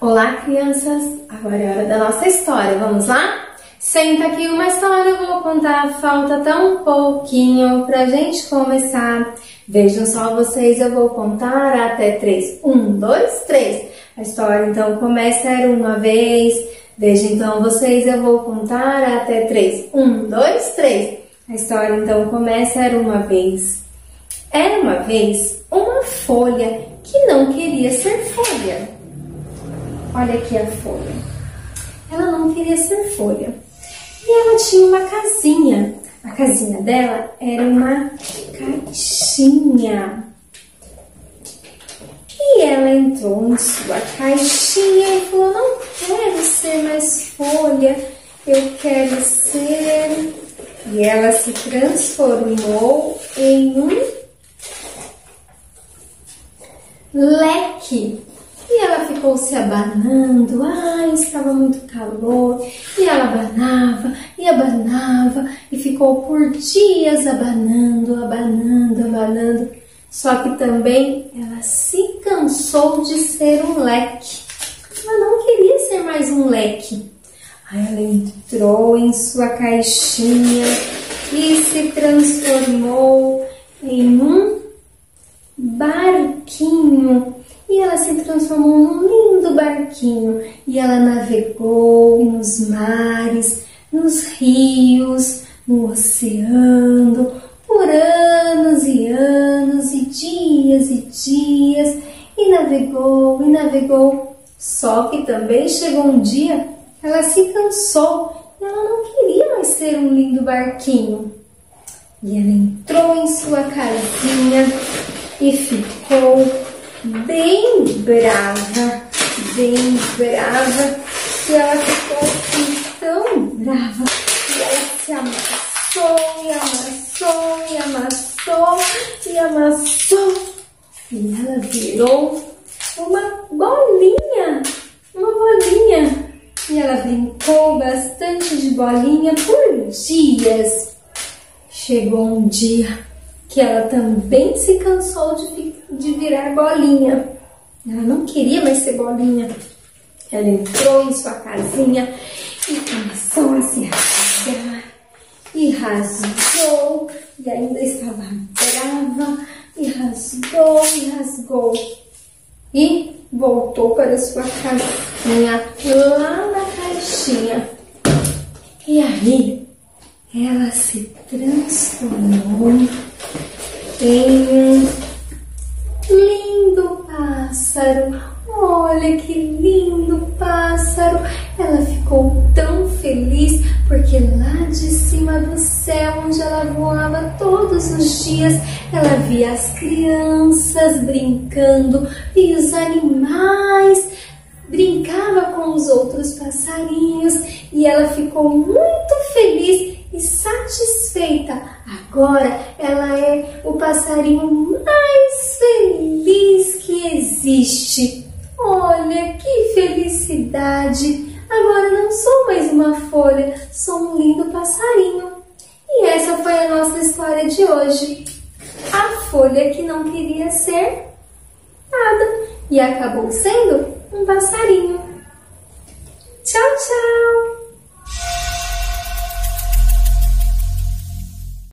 Olá, crianças! Agora é hora da nossa história, vamos lá? Senta aqui uma história, eu vou contar, falta tão pouquinho pra gente começar. Vejam só vocês, eu vou contar até três. Um, dois, três. A história então começa, era uma vez. Vejam então vocês, eu vou contar até três. Um, dois, três. A história então começa, era uma vez. Era uma vez uma folha que não queria ser folha. Olha aqui a folha. Ela não queria ser folha. E ela tinha uma casinha. A casinha dela era uma caixinha. E ela entrou em sua caixinha e falou: Não quero ser mais folha, eu quero ser. E ela se transformou em um leque. E ela ficou se abanando, ai, estava muito calor, e ela abanava, e abanava, e ficou por dias abanando, abanando, abanando. Só que também ela se cansou de ser um leque. Ela não queria ser mais um leque. Aí ela entrou em sua caixinha e se transformou em um barquinho e ela se transformou num lindo barquinho e ela navegou nos mares, nos rios, no oceano, por anos e anos e dias e dias e navegou e navegou. Só que também chegou um dia, ela se cansou e ela não queria mais ser um lindo barquinho. E ela entrou em sua casinha e ficou bem brava, bem brava, e ela ficou assim tão brava que ela se amassou e amassou e amassou e amassou e ela virou uma bolinha, uma bolinha. E ela brincou bastante de bolinha por dias. Chegou um dia que ela também se cansou de, de virar bolinha. Ela não queria mais ser bolinha. Ela entrou em sua casinha e começou a se rasgar. E rasgou, e ainda estava brava, e rasgou, e rasgou. E voltou para sua casinha, lá na caixinha. E aí, ela se transformou em um lindo pássaro. Olha que lindo pássaro! Ela ficou tão feliz porque lá de cima do céu, onde ela voava todos os dias, ela via as crianças brincando, via os animais, brincava com os outros passarinhos e ela ficou muito feliz e satisfeita. Agora ela é o passarinho mais feliz que existe. Olha que felicidade! Agora não sou mais uma folha, sou um lindo passarinho. E essa foi a nossa história de hoje. A folha que não queria ser nada e acabou sendo um passarinho.